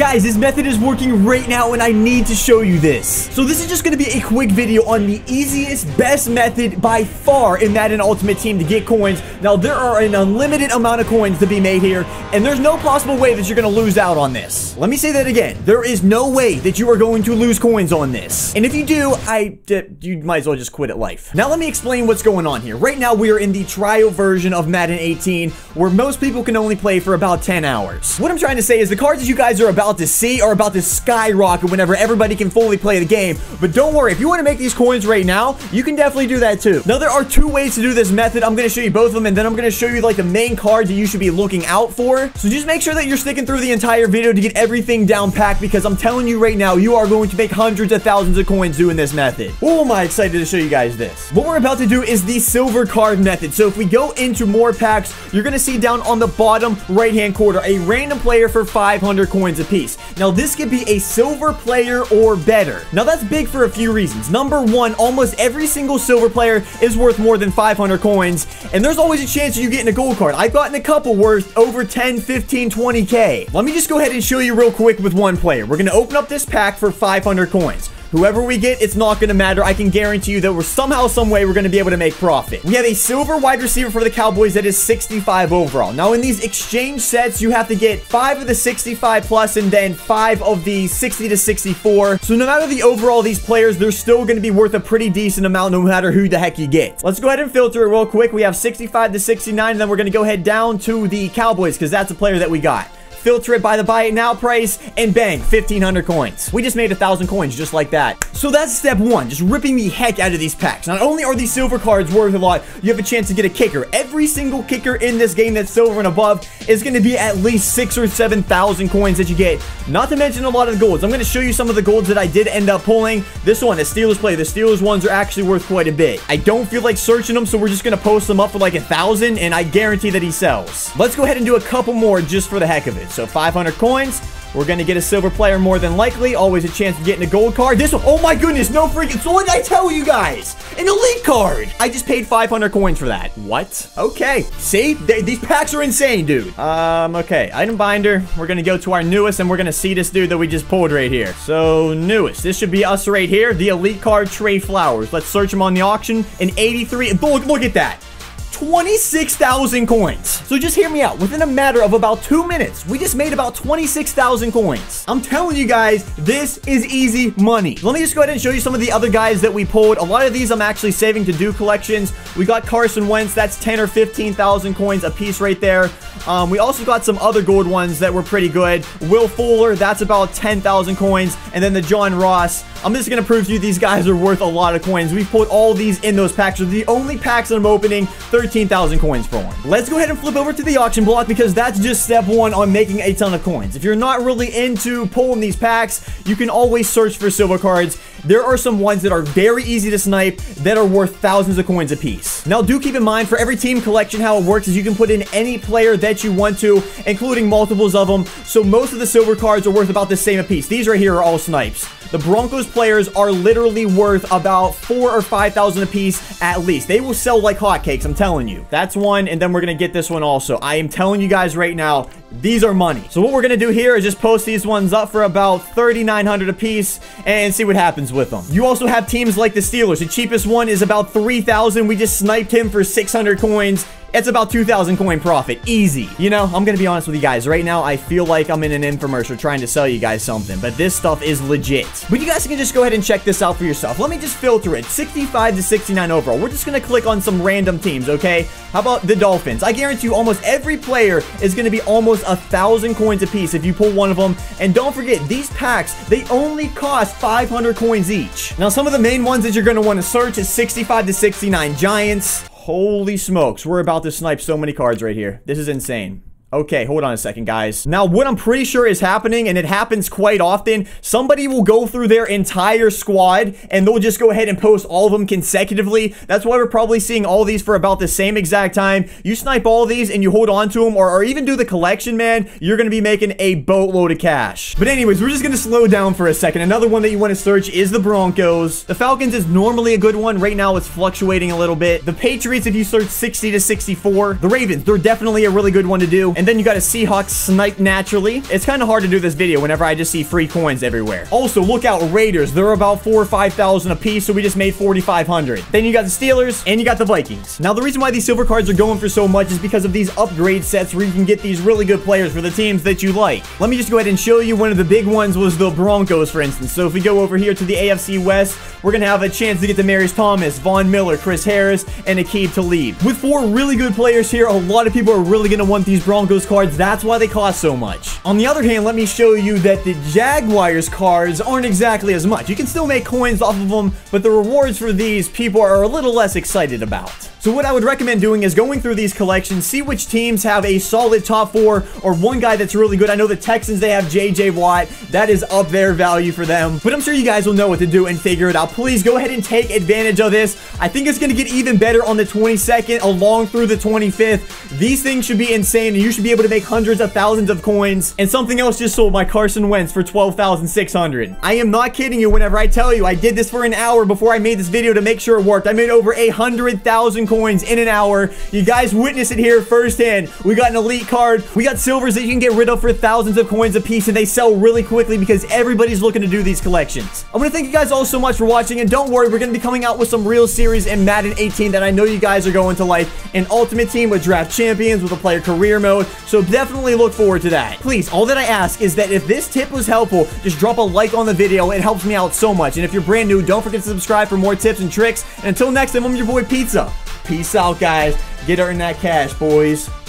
Guys, this method is working right now, and I need to show you this. So this is just going to be a quick video on the easiest, best method by far in Madden Ultimate Team to get coins. Now, there are an unlimited amount of coins to be made here, and there's no possible way that you're going to lose out on this. Let me say that again. There is no way that you are going to lose coins on this. And if you do, I, you might as well just quit at life. Now, let me explain what's going on here. Right now, we are in the trial version of Madden 18, where most people can only play for about 10 hours. What I'm trying to say is the cards that you guys are about to see are about to skyrocket whenever everybody can fully play the game. But don't worry, if you want to make these coins right now, you can definitely do that too. Now, there are two ways to do this method. I'm going to show you both of them, and then I'm going to show you like the main cards that you should be looking out for. So just make sure that you're sticking through the entire video to get everything down packed because I'm telling you right now, you are going to make hundreds of thousands of coins doing this method. Oh, am I excited to show you guys this. What we're about to do is the silver card method. So if we go into more packs, you're going to see down on the bottom right-hand corner a random player for 500 coins apiece. Now, this could be a silver player or better. Now, that's big for a few reasons. Number one, almost every single silver player is worth more than 500 coins, and there's always a chance you getting a gold card. I've gotten a couple worth over 10, 15, 20k. Let me just go ahead and show you real quick with one player. We're to open up this pack for 500 coins. Whoever we get, it's not going to matter. I can guarantee you that we're somehow, some way, we're going to be able to make profit. We have a silver wide receiver for the Cowboys that is 65 overall. Now, in these exchange sets, you have to get five of the 65 plus and then five of the 60 to 64. So no matter the overall these players, they're still going to be worth a pretty decent amount no matter who the heck you get. Let's go ahead and filter it real quick. We have 65 to 69, and then we're going to go head down to the Cowboys because that's a player that we got filter it by the buy it now price, and bang, 1500 coins. We just made a thousand coins just like that. So that's step one, just ripping the heck out of these packs. Not only are these silver cards worth a lot, you have a chance to get a kicker. Every single kicker in this game that's silver and above is going to be at least six or 7,000 coins that you get. Not to mention a lot of the golds. I'm going to show you some of the golds that I did end up pulling. This one, the Steelers play. The Steelers ones are actually worth quite a bit. I don't feel like searching them, so we're just going to post them up for like a thousand, and I guarantee that he sells. Let's go ahead and do a couple more just for the heck of it. So 500 coins. We're going to get a silver player more than likely. Always a chance of getting a gold card. This one, oh my goodness, no freaking, so what did I tell you guys? An elite card. I just paid 500 coins for that. What? Okay. See, they, these packs are insane, dude. Um, okay, item binder. We're going to go to our newest and we're going to see this dude that we just pulled right here. So, newest. This should be us right here. The elite card, Trey Flowers. Let's search him on the auction. An 83. Look, look at that. 26,000 coins. So just hear me out. Within a matter of about two minutes, we just made about 26,000 coins. I'm telling you guys, this is easy money. Let me just go ahead and show you some of the other guys that we pulled. A lot of these I'm actually saving to do collections. We got Carson Wentz. That's 10 or 15,000 coins a piece right there. Um, we also got some other gold ones that were pretty good. Will Fuller, that's about 10,000 coins. And then the John Ross. I'm just going to prove to you these guys are worth a lot of coins. We've put all these in those packs. Are the only packs I'm opening, 13,000 coins for one. Let's go ahead and flip over to the auction block because that's just step one on making a ton of coins. If you're not really into pulling these packs, you can always search for silver cards. There are some ones that are very easy to snipe that are worth thousands of coins a piece. Now, do keep in mind for every team collection, how it works is you can put in any player that you want to, including multiples of them. So most of the silver cards are worth about the same a piece. These right here are all snipes. The Broncos players are literally worth about four or 5,000 a piece at least. They will sell like hotcakes, I'm telling you. That's one, and then we're going to get this one also. I am telling you guys right now, these are money. So what we're going to do here is just post these ones up for about 3,900 a piece and see what happens with them. You also have teams like the Steelers. The cheapest one is about 3,000. We just sniped him for 600 coins. It's about 2,000 coin profit. Easy. You know, I'm to be honest with you guys. Right now, I feel like I'm in an infomercial trying to sell you guys something, but this stuff is legit. But you guys can just go ahead and check this out for yourself. Let me just filter it. 65 to 69 overall. We're just to click on some random teams, okay? How about the Dolphins? I guarantee you almost every player is to be almost a thousand coins a piece if you pull one of them. And don't forget, these packs, they only cost 500 coins each. Now, some of the main ones that you're want to search is 65 to 69 Giants, Holy smokes, we're about to snipe so many cards right here. This is insane. Okay, hold on a second, guys. Now, what I'm pretty sure is happening, and it happens quite often, somebody will go through their entire squad, and they'll just go ahead and post all of them consecutively. That's why we're probably seeing all these for about the same exact time. You snipe all these, and you hold on to them, or, or even do the collection, man, you're to be making a boatload of cash. But anyways, we're just to slow down for a second. Another one that you want to search is the Broncos. The Falcons is normally a good one. Right now, it's fluctuating a little bit. The Patriots, if you search 60 to 64. The Ravens, they're definitely a really good one to do. And then you got a Seahawks snipe naturally. It's kind of hard to do this video whenever I just see free coins everywhere. Also, look out Raiders. They're about 4 or 5,000 a piece, so we just made 4,500. Then you got the Steelers, and you got the Vikings. Now, the reason why these silver cards are going for so much is because of these upgrade sets where you can get these really good players for the teams that you like. Let me just go ahead and show you one of the big ones was the Broncos, for instance. So if we go over here to the AFC West, we're going to have a chance to get Demaryius Thomas, Von Miller, Chris Harris, and Aqib Talib. With four really good players here, a lot of people are really going to want these Broncos cards. That's why they cost so much. On the other hand, let me show you that the Jaguars cards aren't exactly as much. You can still make coins off of them, but the rewards for these people are a little less excited about. So what I would recommend doing is going through these collections, see which teams have a solid top four or one guy that's really good. I know the Texans, they have JJ Watt. That is up their value for them. But I'm sure you guys will know what to do and figure it out. Please go ahead and take advantage of this. I think it's going to get even better on the 22nd along through the 25th. These things should be insane and you should be able to make hundreds of thousands of coins. And something else just sold by Carson Wentz for 12,600. I am not kidding you whenever I tell you I did this for an hour before I made this video to make sure it worked. I made over a hundred thousand coins in an hour. You guys witness it here firsthand. We got an elite card. We got silvers that you can get rid of for thousands of coins a piece, and they sell really quickly because everybody's looking to do these collections. I want to thank you guys all so much for watching, and don't worry, we're going to be coming out with some real series in Madden 18 that I know you guys are going to like. An Ultimate Team with Draft Champions with a player career mode, so definitely look forward to that. Please, all that I ask is that if this tip was helpful, just drop a like on the video. It helps me out so much. And if you're brand new, don't forget to subscribe for more tips and tricks. And until next time, I'm your boy Pizza. Peace out, guys. Get earning that cash, boys.